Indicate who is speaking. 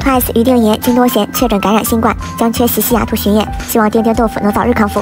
Speaker 1: twice 于定言金多贤确诊感染新冠将缺席西雅图巡演希望丁丁豆腐能早日康复。